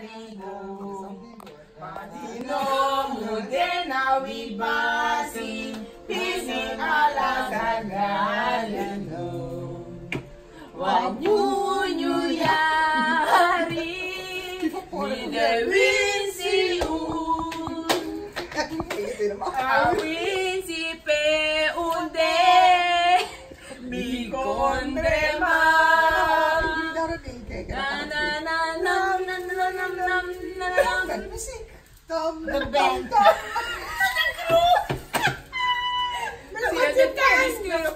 sambigo. Patino mudena wibasi Pisi ala sagalino Wanyunyu yari Mide winsi un Awinsi pe unde Mi condrema Na na na met muziek. Dan de band. Dan de groep. Met de